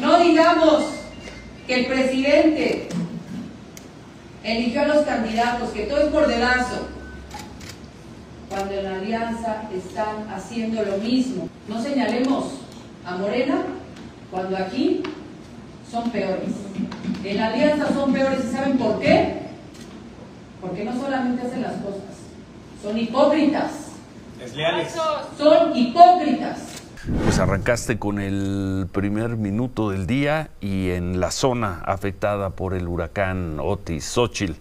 No digamos que el presidente eligió a los candidatos, que todo es por dedazo, cuando en la alianza están haciendo lo mismo. No señalemos a Morena cuando aquí son peores. En la alianza son peores y ¿saben por qué? Porque no solamente hacen las cosas, son hipócritas. Son hipócritas. Pues arrancaste con el primer minuto del día y en la zona afectada por el huracán Otis, Xochitl.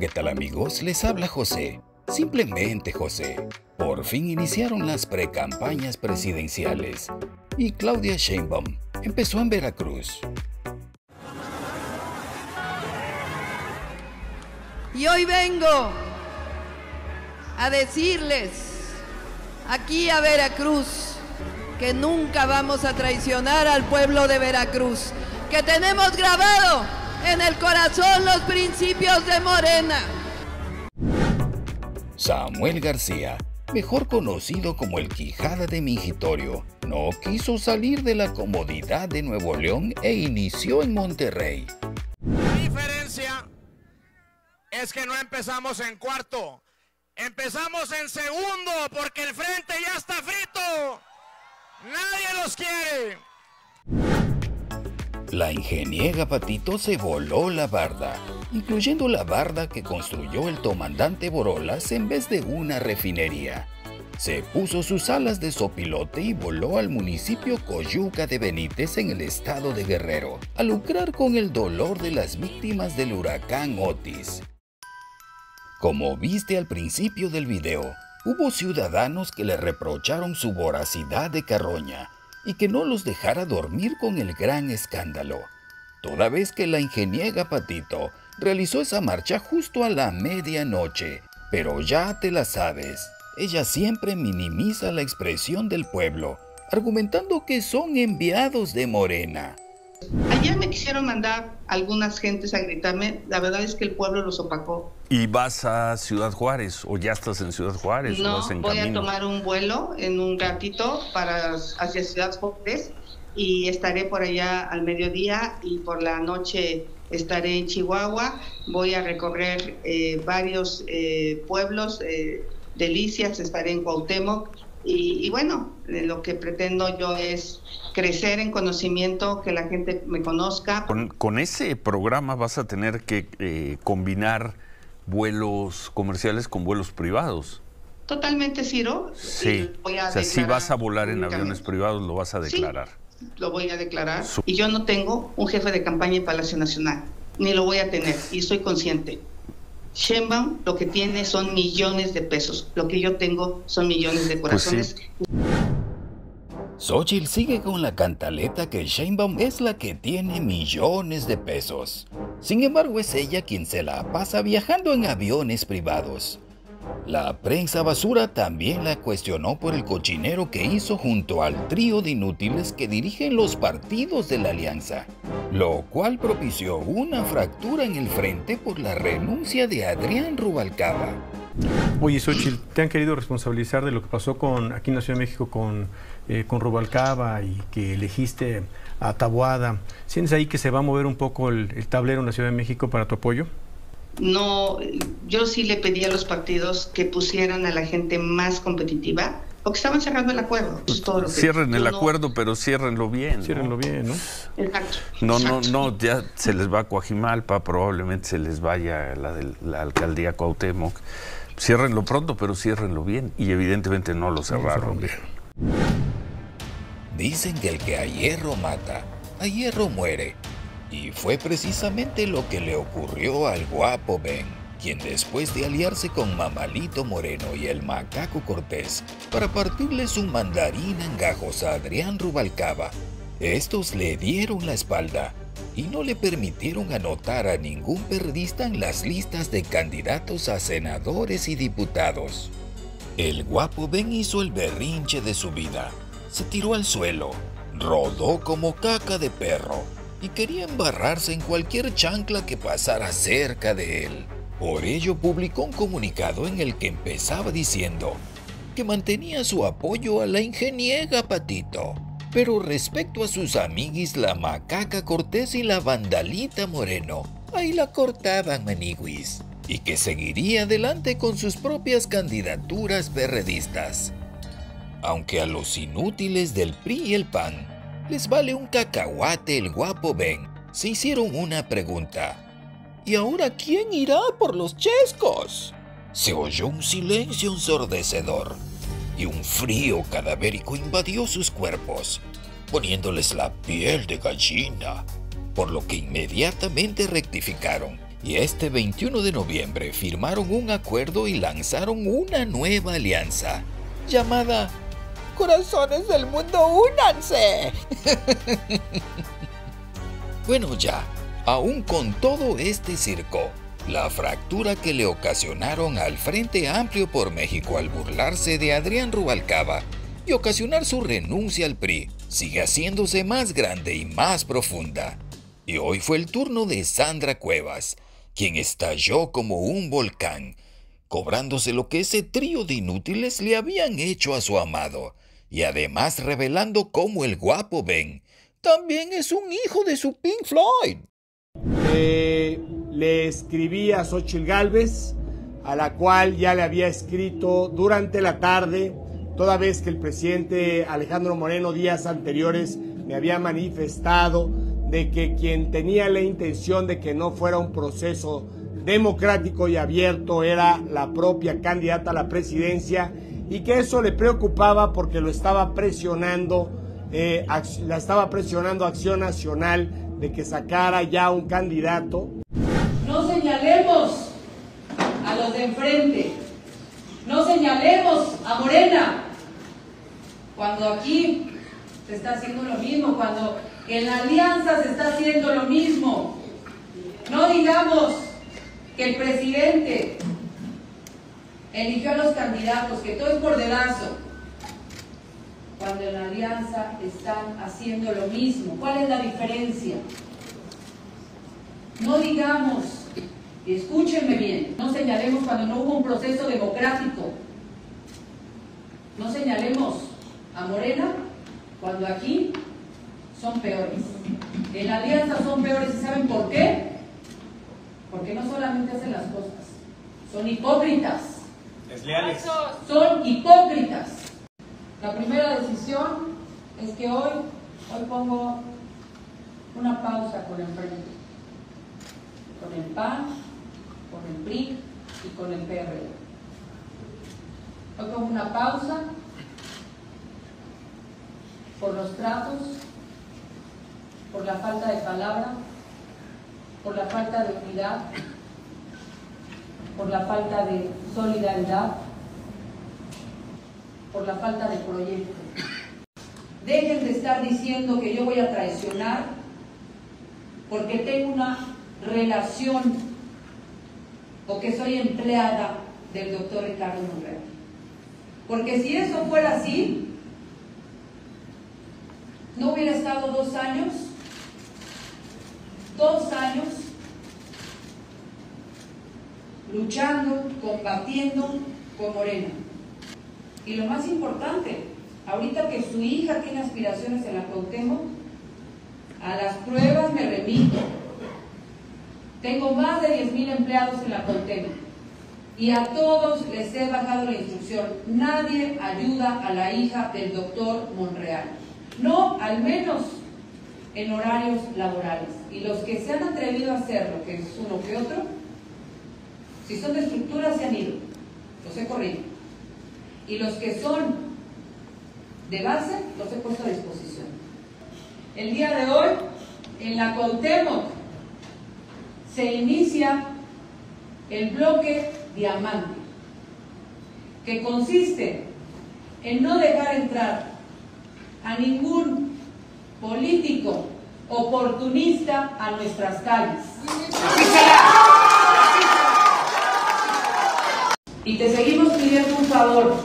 ¿Qué tal amigos? Les habla José. Simplemente José. Por fin iniciaron las precampañas presidenciales y Claudia Sheinbaum empezó en Veracruz. Y hoy vengo a decirles aquí a Veracruz que nunca vamos a traicionar al pueblo de Veracruz, que tenemos grabado en el corazón los principios de Morena. Samuel García, mejor conocido como el Quijada de Mingitorio, no quiso salir de la comodidad de Nuevo León e inició en Monterrey. La diferencia es que no empezamos en cuarto, empezamos en segundo porque el frente ya está frito. Nadie los quiere. La ingeniera Patito se voló la barda, incluyendo la barda que construyó el comandante Borolas en vez de una refinería. Se puso sus alas de sopilote y voló al municipio Coyuca de Benítez en el estado de Guerrero, a lucrar con el dolor de las víctimas del huracán Otis. Como viste al principio del video, hubo ciudadanos que le reprocharon su voracidad de carroña y que no los dejara dormir con el gran escándalo, toda vez que la ingeniera Patito realizó esa marcha justo a la medianoche. Pero ya te la sabes, ella siempre minimiza la expresión del pueblo, argumentando que son enviados de Morena. Ayer me quisieron mandar algunas gentes a gritarme, la verdad es que el pueblo los opacó. ¿Y vas a Ciudad Juárez o ya estás en Ciudad Juárez No, vas en voy a tomar un vuelo en un ratito para hacia Ciudad Juárez y estaré por allá al mediodía y por la noche estaré en Chihuahua. Voy a recorrer eh, varios eh, pueblos, eh, delicias, estaré en Cuauhtémoc y, y bueno, eh, lo que pretendo yo es crecer en conocimiento, que la gente me conozca. Con, con ese programa vas a tener que eh, combinar vuelos comerciales con vuelos privados. Totalmente, Ciro. Sí. Voy a O sea, si vas a volar en aviones privados, lo vas a Sí. declarar. Lo voy a declarar. Y yo no tengo un jefe de campaña en Palacio Nacional, ni lo voy a tener, y estoy consciente. Sheinbaum lo que tiene son millones de pesos, lo que yo tengo son millones de Pues sí. Xochitl sigue con la cantaleta que Sheinbaum es la que tiene millones de pesos. Sin embargo, es ella quien se la pasa viajando en aviones privados. La prensa basura también la cuestionó por el cochinero que hizo junto al trío de inútiles que dirigen los partidos de la alianza, lo cual propició una fractura en el frente por la renuncia de Adrián Rubalcaba. Oye, Xochitl, ¿te han querido responsabilizar de lo que pasó con aquí en la Ciudad de México con, eh, con Rubalcaba y que elegiste a Taboada? ¿Sientes ahí que se va a mover un poco el, el tablero en la Ciudad de México para tu apoyo? No, yo sí le pedí a los partidos que pusieran a la gente más competitiva, porque estaban cerrando el acuerdo. Eso es todo lo que- Cierren el no- acuerdo, pero ciérrenlo bien. ¿no? Ciérrenlo bien, ¿no? Exacto. No, no, no, ya se les va a Coajimalpa, probablemente se les vaya la de la alcaldía Cuauhtémoc, ciérrenlo pronto, pero ciérrenlo bien. Y evidentemente no lo cerraron bien. Dicen que el que a hierro mata, a hierro muere. Y fue precisamente lo que le ocurrió al guapo Ben, quien después de aliarse con Mamalito Moreno y el Macaco Cortés para partirle su mandarín en gajos a Adrián Rubalcaba, estos le dieron la espalda y no le permitieron anotar a ningún periodista en las listas de candidatos a senadores y diputados. El guapo Ben hizo el berrinche de su vida. Se tiró al suelo, rodó como caca de perro y quería embarrarse en cualquier chancla que pasara cerca de él. Por ello publicó un comunicado en el que empezaba diciendo que mantenía su apoyo a la ingeniega Patito. Pero respecto a sus amiguis la macaca Cortés y la vandalita Moreno, ahí la cortaban maniguis, y que seguiría adelante con sus propias candidaturas perredistas. Aunque a los inútiles del PRI y el PAN les vale un cacahuate el guapo Ben, se hicieron una pregunta. ¿Y ahora quién irá por los chescos? Se oyó un silencio ensordecedor y un frío cadavérico invadió sus cuerpos, poniéndoles la piel de gallina, por lo que inmediatamente rectificaron y este 21 de noviembre firmaron un acuerdo y lanzaron una nueva alianza llamada Corazones del Mundo Únanse. bueno ya, aún con todo este circo, la fractura que le ocasionaron al Frente Amplio por México al burlarse de Adrián Rubalcaba y ocasionar su renuncia al PRI sigue haciéndose más grande y más profunda. Y hoy fue el turno de Sandra Cuevas, quien estalló como un volcán, cobrándose lo que ese trío de inútiles le habían hecho a su amado, y además revelando cómo el guapo Ben también es un hijo de su Pink Floyd. Eh, le escribí a Xochitl Galvez, a la cual ya le había escrito durante la tarde, toda vez que el presidente Alejandro Moreno días anteriores me había manifestado de que quien tenía la intención de que no fuera un proceso democrático y abierto era la propia candidata a la presidencia y que eso le preocupaba porque lo estaba presionando, eh, la estaba presionando Acción Nacional de que sacara ya un candidato. No señalemos a los de enfrente, no señalemos a Morena, cuando aquí se está haciendo lo mismo, cuando en la alianza se está haciendo lo mismo. No digamos que el presidente eligió a los candidatos, que todo es por dedazo, cuando en la alianza están haciendo lo mismo. ¿Cuál es la diferencia? No digamos, escúchenme bien, no señalemos cuando no hubo un proceso democrático. No señalemos a Morena cuando aquí son peores. En la alianza son peores y ¿saben por qué? Porque no solamente hacen las cosas, son hipócritas. Desleales. Son hipócritas. La primera decisión es que hoy, hoy pongo una pausa con el frente, con el PAN, con el PRI y con el PRD. Hoy pongo una pausa por los tratos, por la falta de palabra, por la falta de unidad, por la falta de solidaridad, por la falta de proyecto. Dejen de estar diciendo que yo voy a traicionar porque tengo una relación o que soy empleada del doctor Ricardo Monreal. Porque si eso fuera así, no hubiera estado dos años, dos años luchando, combatiendo con Morena. Y lo más importante, ahorita que su hija tiene aspiraciones en la Cuauhtémoc, a las pruebas me remito. Tengo más de 10.000 empleados en la Cuauhtémoc y a todos les he bajado la instrucción. Nadie ayuda a la hija del doctor Monreal. No, al menos en horarios laborales. Y los que se han atrevido a hacerlo, que es uno que otro, si son de estructura, se han ido. los he corrido. Y los que son de base, los he puesto a disposición. El día de hoy, en la Cuauhtémoc, se inicia el bloque diamante, que consiste en no dejar entrar a ningún político oportunista a nuestras calles. Y te seguimos pidiendo un favor.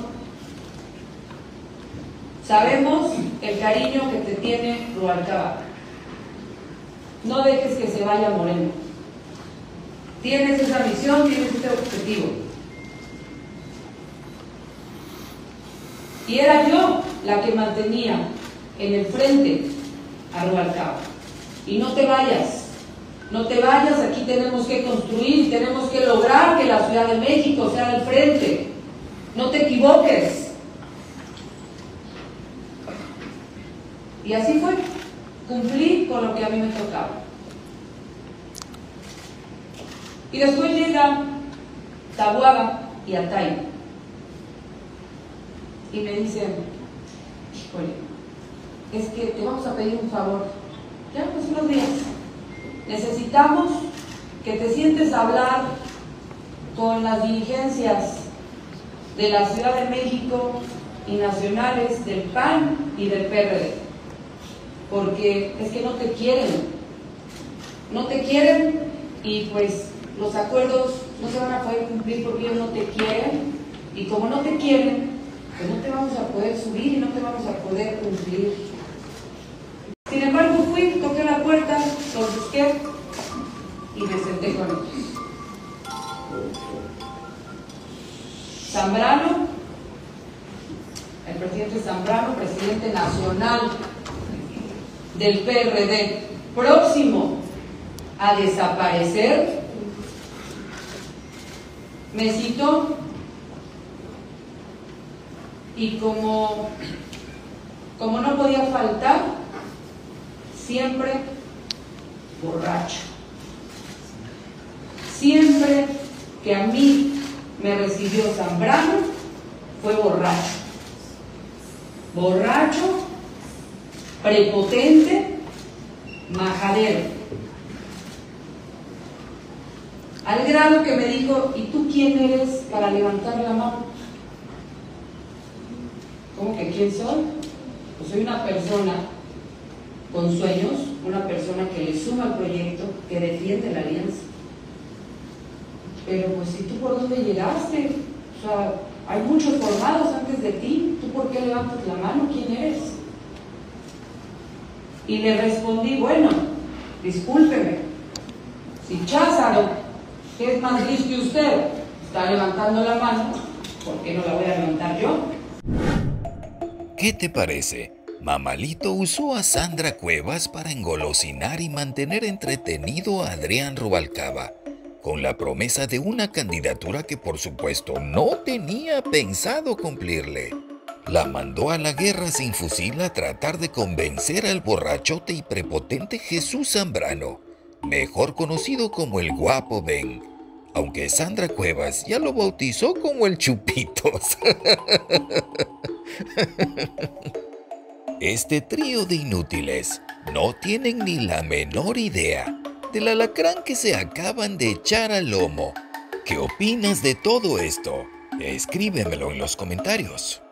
Sabemos el cariño que te tiene Rubalcaba. No dejes que se vaya Moreno. Tienes esa misión, tienes ese objetivo. Y era yo la que mantenía en el frente a Rubalcaba. Y no te vayas, no te vayas, aquí tenemos que construir, tenemos que lograr que la Ciudad de México sea el frente. No te equivoques. Y así fue. Cumplí con lo que a mí me tocaba. Y después llega Tabuada y Atay. Y me dicen, híjole, es que te vamos a pedir un favor. Ya, pues unos días. Necesitamos que te sientes hablar con las dirigencias de la Ciudad de México y nacionales del PAN y del PRD. Porque es que no te quieren. No te quieren y pues los acuerdos no se van a poder cumplir porque ellos no te quieren. Y como no te quieren, pues no te vamos a poder subir y no te vamos a poder cumplir. Sin embargo, fui, toqué la puerta, los busqué y me senté con ellos. Zambrano, el presidente Zambrano, presidente nacional del PRD, próximo a desaparecer, me citó y como, como no podía faltar, siempre borracho. Siempre que a mí me recibió Zambrano, fue borracho. Borracho, prepotente, majadero. Al grado que me dijo, ¿y tú quién eres para levantar la mano? ¿Cómo que quién soy? Pues soy una persona con sueños, una persona que le suma al proyecto, que defiende la alianza. Pero pues si tú por dónde llegaste, o sea, hay muchos formados antes de ti, ¿tú por qué levantas la mano? ¿Quién eres? Y le respondí, bueno, discúlpeme, si Cházaro, que es más listo que usted, está levantando la mano, ¿por qué no la voy a levantar yo? ¿Qué te parece? Mamalito usó a Sandra Cuevas para engolosinar y mantener entretenido a Adrián Rubalcaba, con la promesa de una candidatura que por supuesto no tenía pensado cumplirle. La mandó a la guerra sin fusil a tratar de convencer al borrachote y prepotente Jesús Zambrano, mejor conocido como el guapo Ben, aunque Sandra Cuevas ya lo bautizó como el Chupitos. Este trío de inútiles no tienen ni la menor idea del alacrán que se acaban de echar al lomo. ¿Qué opinas de todo esto? Escríbemelo en los comentarios.